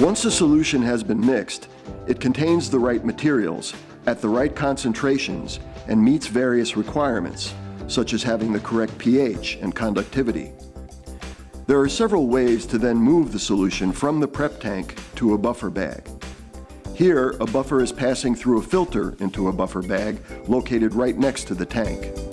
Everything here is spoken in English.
Once the solution has been mixed, it contains the right materials at the right concentrations and meets various requirements, such as having the correct pH and conductivity. There are several ways to then move the solution from the prep tank to a buffer bag. Here, a buffer is passing through a filter into a buffer bag located right next to the tank.